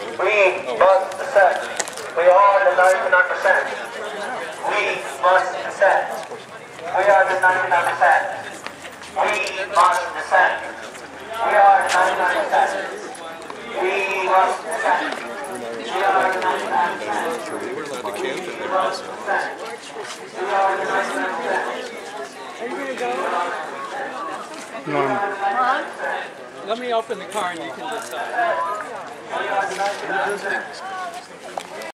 We must dissent. We are the 99%. We must dissent. We are the 99%. We must dissent. We are the 99%. We must dissent. We are the 99%. They were allowed to camp in there also. We are the 99%. Let me open the car and you can decide. Thank you.